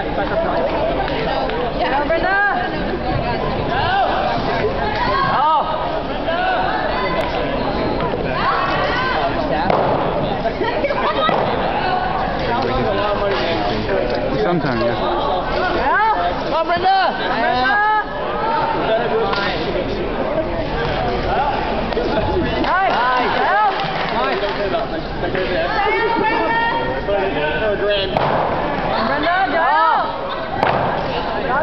Yeah, Brenda! Oh! Sometime, yeah. Yeah? Come Brenda!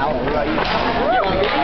out.